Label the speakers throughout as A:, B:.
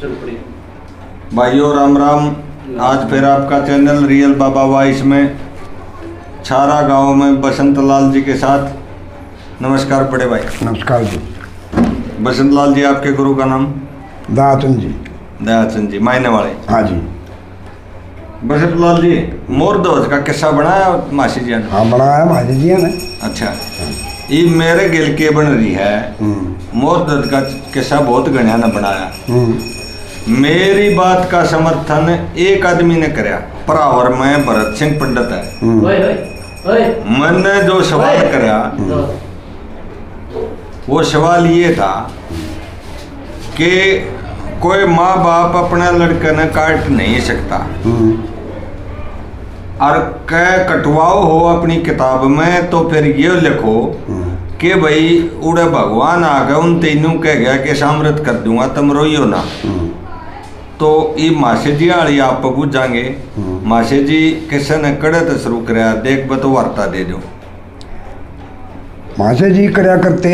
A: भाइयों राम राम। आज फिर आपका चैनल रियल बाबा वाइस में छारा गाँव में बसंत लाल जी के साथ। नमस्कार बड़े भाई।
B: नमस्कार जी।
A: बसंत लाल जी आपके गुरु का नाम?
B: दातन जी।
A: दयाचंद जी मायने वाले।
B: हाँ जी।
A: बसंत लाल जी मोर ध्वज का किस्सा बनाया मासी जी ने?
B: हाँ बनाया मासी जी ने।
A: अच्छा। ये मेरे गिल के बन रही है।
B: हम्म,
A: मोर ध्वज का किस्सा बहुत गणिया ने बनाया।
B: हम्म,
A: मेरी बात का समर्थन एक आदमी ने कराया। परावर में भरत सिंह पंडित है।
B: हम्म,
C: ओए ओए ओए।
A: मैंने जो सवाल। कराया
C: तो
A: वो सवाल ये था कि कोई माँ बाप अपने लड़के ने काट नहीं सकता।
B: हम्म,
A: और कह कटवाओ हो अपनी किताब में तो फिर ये लिखो
B: हम्म,
A: कि भाई उड़े भगवान आ गए उन तीनों कह गया कि सामृत कर दूँगा तुम रोइयो ना। तो ये मासे जी वाली आप पूछांगे
B: हम्म।
A: मासे जी किसी ने कड़े तो शुरू कराया? देख बतो वार्ता दे दो
B: मासे जी करया करते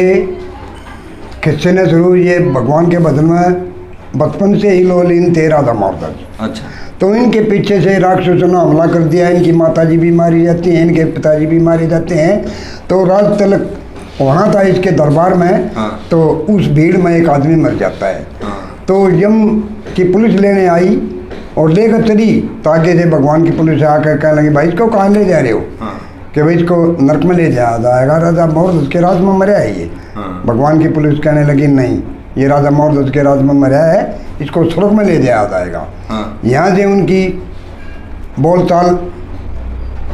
B: किससे ने शुरू ये भगवान के बदल में बचपन से ही लोलीन थे राधा मोहम्मद
A: अच्छा।
B: तो इनके पीछे से राक्षसों ने हमला कर दिया इनकी माता जी भी मारी जाती हैं इनके पिताजी भी मारे जाते हैं। तो राज तिलक वहाँ था इसके दरबार में
A: हाँ।
B: तो उस भीड़ में एक आदमी मर जाता है।
A: हाँ।
B: तो यम की पुलिस लेने आई और लेकर चली तो आगे से भगवान की पुलिस आकर कहने लगी भाई इसको कहाँ ले जा रहे हो?
A: हाँ।
B: कि भाई इसको नरक में ले जा जाएगा राजा मोहर उसके राज में मरा है ये।
A: हाँ।
B: भगवान की पुलिस कहने लगी नहीं ये राजा मोहर उसके राज में मरा है इसको स्वर्ग में ले जाया जाएगा
A: हाँ।
B: यहाँ से उनकी बोलचाल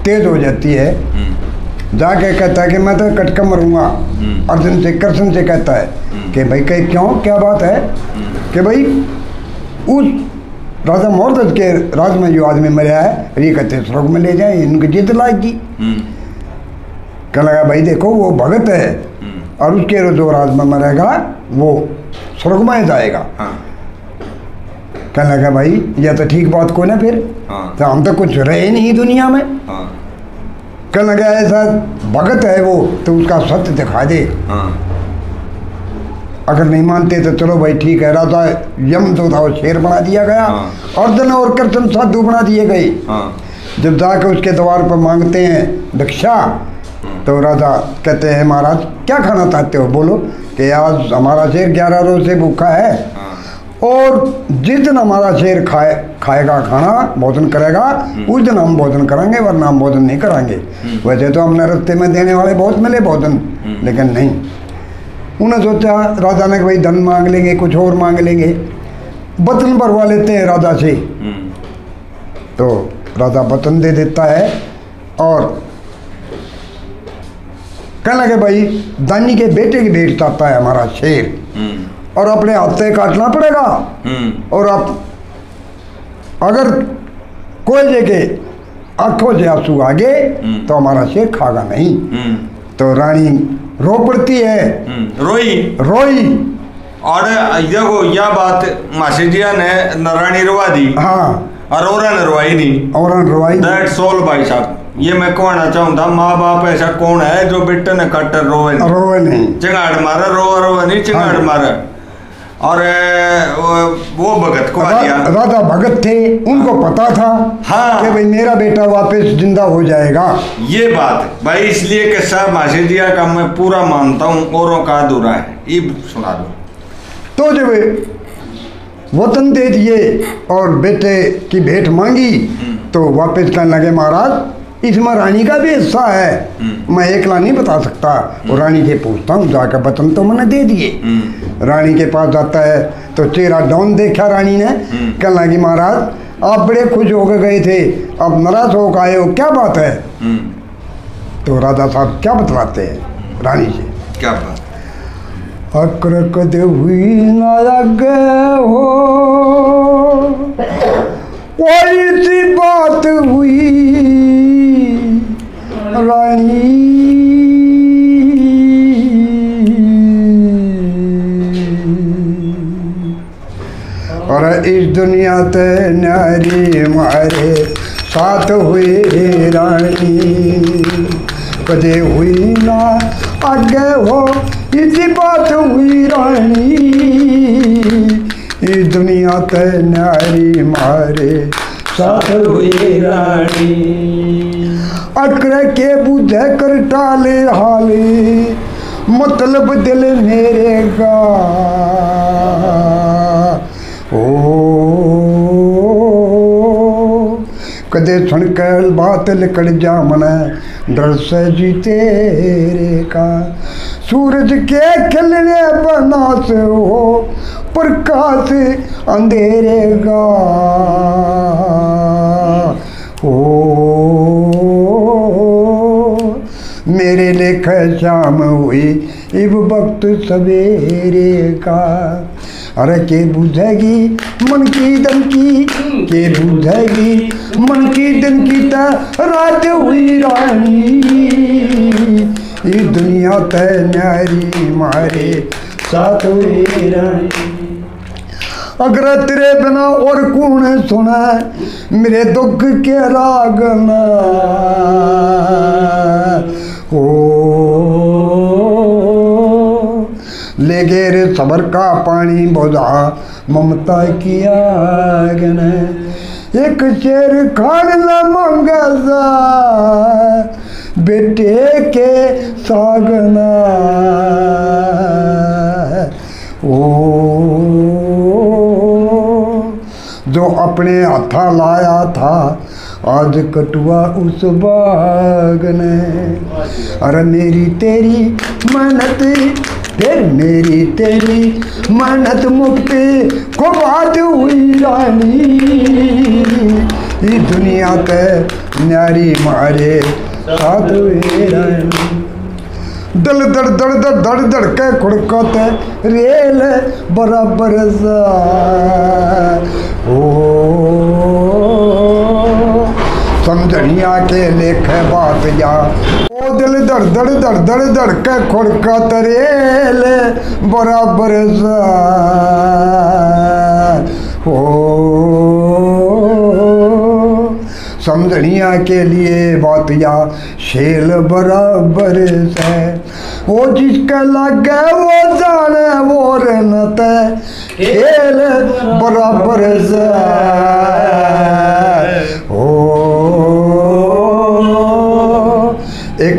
B: तेज हो जाती है।
A: हम्म,
B: जाके कहता है कि मैं तो कटका मरूँगा।
A: हम्म।
B: अर्जुन से कृष्ण से कहता है
A: हम्म।
B: कि भाई कहीं क्यों? क्या बात है? कि भाई उस राजा मोहरदज के राज में जो आदमी मरा है ये कहते स्वर्ग में ले जाए इनकी जीत लाएगी।
A: हम्म,
B: कहने लगा भाई देखो वो भगत है
A: हम्म,
B: और उसके जो राज में मरेगा वो स्वर्ग में जाएगा।
A: हाँ।
B: कहने लगा भाई यह तो ठीक बात को ना फिर?
A: हाँ।
B: तो हम तो कुछ रहे नहीं दुनिया में।
A: हाँ।
B: कहने लगा ऐसा भगत है वो तो उसका सत्य दिखा दे।
A: हाँ।
B: अगर नहीं मानते तो चलो भाई ठीक है राजा यम जो था वो शेर बना दिया गया।
A: हाँ।
B: अर्जुन और कृष्ण साधु बना दिए गए।
A: हाँ।
B: जब जाकर उसके द्वार पर मांगते हैं भिक्षा तो राजा कहते हैं महाराज क्या खाना चाहते हो? बोलो कि आज हमारा शेर ग्यारह रोज से भूखा है
A: हाँ।
B: और जिस दिन हमारा शेर खाए खाएगा खाना भोजन करेगा उस दिन हम भोजन करेंगे वरना हम भोजन नहीं कराएँगे। वैसे तो हमने रस्ते में देने वाले बहुत मिले भोजन लेकिन नहीं। उन्हें सोचा राजा ने भाई धन मांग लेंगे कुछ और मांग लेंगे। बतन भरवा लेते हैं राजा से।
A: हम्म,
B: तो राजा बतन दे देता है और कहने लगे भाई दानी के बेटे की भेंट चाहता है हमारा शेर।
A: हम्म,
B: और अपने हफ़्ते काटना पड़ेगा।
A: हम्म,
B: और आप अगर कोयले के आँखों से आँसू आगे। तो हमारा शेर खागा नहीं। तो रानी रो पड़ती है।
A: हम्म, रोई।
B: रोई।
A: और देखो यह बात मासी जी ने नारायणी रवा दी।
B: हाँ।
A: और और रवाई नहीं
B: और रोई
A: दैट सोल भाई साहब। ये मैं कहना चाहूँगा माँ बाप ऐसा कौन है जो बेटे ने कट रोवे
B: रोए नहीं।
A: चिंगाड़ मारे रोवा रोवे नहीं चिंगाड़
B: हाँ।
A: मारे। और वो- भगत को
B: रा, राजा भगत थे उनको पता था
A: हाँ।
B: कि भाई मेरा बेटा वापस ज़िंदा हो जाएगा।
A: ये बात भाई इसलिए कि साहब मासी का मैं पूरा मानता हूँ औरों का अधूरा है। ये सुना दो।
B: तो जब वतन दे दिए और बेटे की भेंट मांगी तो वापस कहने लगे महाराज इसमें रानी का भी हिस्सा है।
A: हम्म।
B: मैं एकला नहीं बता सकता। और रानी से पूछता हूँ जाकर वतन तो मैंने दे दिए।
A: हम्म,
B: रानी के पास जाता है तो चेहरा डाउन देखा रानी ने।
A: हम्म।
B: कहने लगी महाराज आप बड़े खुश होकर गए थे। अब नाराज़ होकर आए हो। क्या बात है?
A: हम्म,
B: तो राजा साहब क्या बतलाते हैं? रानी से
A: क्या बात
B: अक्र कद हुई ना लगे हो। कोई सी बात हुई और इस दुनिया ते नारी मारे, साथ हुई रानी। कदे हुई ना, आगे हो, इसी बात हुई रानी। इस दुनिया ते नारी मारे, साथ हुई
C: रानी।
B: अकर के बुझे कर टाले हाले मतलब दिल मेरे का कदे सुन बात लिकड़ जा मन डर जी तेरे का। सूरज के खिलने बना से हो, प्रकाश अंधेरे का ओ, मेरे लेख शाम हुई, इब वक्त सवेरे का। अरे के बुझेगी? मन की दम की के बुझेगी? मन की दम की ता रात हुई रानी। ये दुनिया ते न्यारी मारे साथ हुई रानी। अगर तेरे बिना और कौन सुना मेरे दुख के रागना ओ ले गए रे सबर का पानी बोझा, ममता की आगन एक शेर खान न मंगा बेटे के सागना ओ, जो अपने हाथा लाया था, आज कटुआ उस बाग ने। अरे मेरी तेरी मेहनत फिर मेरी तेरी मेहनत मुक्ति को बात हुई रानी। ये दुनिया के न्यारी मारे साथ दल दड़ दड़ दड़ दड़ दड़ के खुड़कत रेल बराबर सा ओ समझनिया के लेख बात जा। ओ दिल दड़ दड़ दड़ दड़ दड़ के खुड़कत रेल बराबर सा ओ समझनिया के लिए बात या शेल बराबर से। वो जिसके लगे वो जाने वो रहना खेल बराबर से।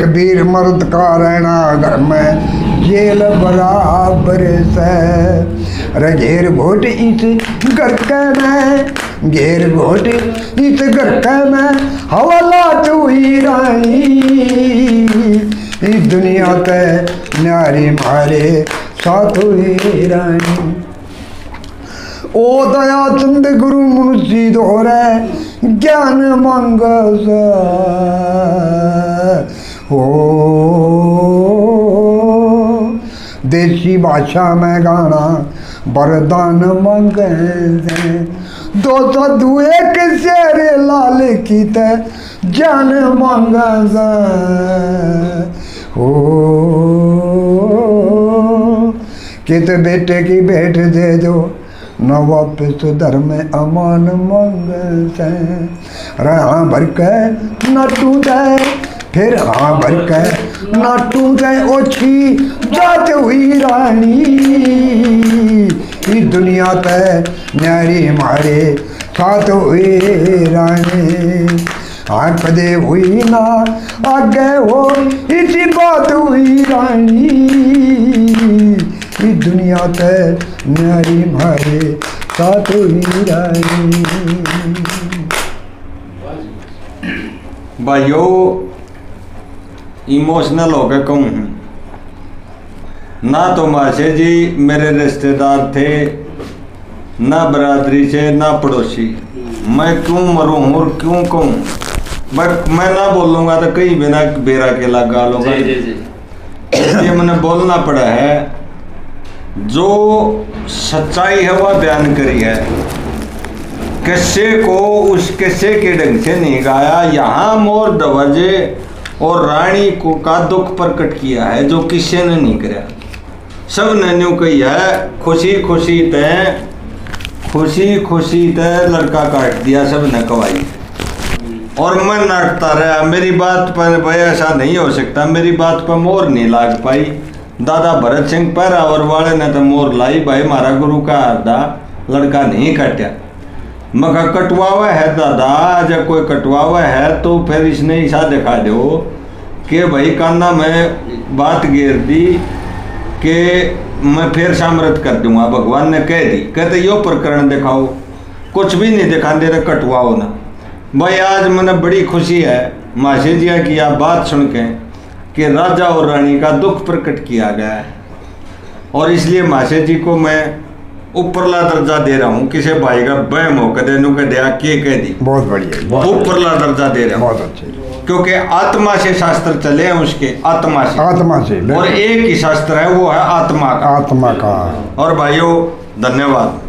B: एक वीर मर्द का रहना घर में। जेल बराबर से। अरे घेर घोट इस घर के में। घेर घोट इस घर के में हवालात हुई रानी इस दुनिया के न्यारी मारे साथ हुई रानी ओ दया चंद गुरु मुंशी दोरे ज्ञान मंग ओ देसी भाषा में गाना वरदान मंगे दो सौ दू एक शेर लाल की ते जान मंग ओ कित बेटे की भेंट दे दो न वापिस धर्म अमान मंग से हाँ भर के न टूटे फिर हाँ भर के न टूटे ओछी, जात हुई रानी। इस दुनिया ते न्यारी मारे साथ हुई रानी। हाँ कदे हुई ना, आगे हो, इसी बात हुई रानी। इस दुनिया ते न्यारी मारे साथ हुई रानी।
A: भाइयों इमोशनल होकर कहूँ। ना तो माशे जी मेरे रिश्तेदार थे ना बरादरी से ना पड़ोसी। मैं क्यों मरूं और क्यों कहूँ? बट मैं ना बोलूँगा तो कहीं बिना बेरा के लगा लूँगा।
C: जी जी जी।
A: इसलिए मैंने बोलना पड़ा है जो सच्चाई है वह बयान करी है। किस्से को उस किस्से के ढंग से नहीं गाया। यहाँ मोर दरवाजे और रानी को का दुख प्रकट किया है जो किसी ने नहीं कराया सबने न्यू कही है, खुशी खुशी तय खुशी खुशी तय लड़का काट दिया, सबने कवाई और मन नाटता रहा, मेरी बात पर भाई ऐसा नहीं हो सकता, मेरी बात पर मोर नहीं लाग पाई। दादा भरत सिंह पैरावर वाले ने तो मोर लाई, भाई मारा गुरु का आदा लड़का नहीं काटा। मगर कटवावा है दादा, जब कोई कटवावा है तो फिर इसने ऐसा दिखा दो कि भाई काना मैं बात गिर दी कि मैं फिर सामरत कर दूँगा। भगवान ने कह दी कहते यो प्रकरण दिखाओ। कुछ भी नहीं दिखा दे रहे कटवाओ ना। भाई, आज मैंने बड़ी खुशी है माशे जिया की आप बात सुन के कि राजा और रानी का दुख प्रकट किया गया है। और इसलिए माशे जी को मैं ऊपरला दर्जा दे रहा हूँ किसी भाई का बहम हो नु कह दिया के कह दी
B: बहुत बढ़िया बहुत
A: ऊपरला दर्जा दे रहा हूँ
B: बहुत अच्छे
A: क्योंकि आत्मा से शास्त्र चले हैं उसके आत्मा से
B: आत्मा से
A: और एक ही शास्त्र है वो है आत्मा का
B: आत्मा का
A: और भाइयों धन्यवाद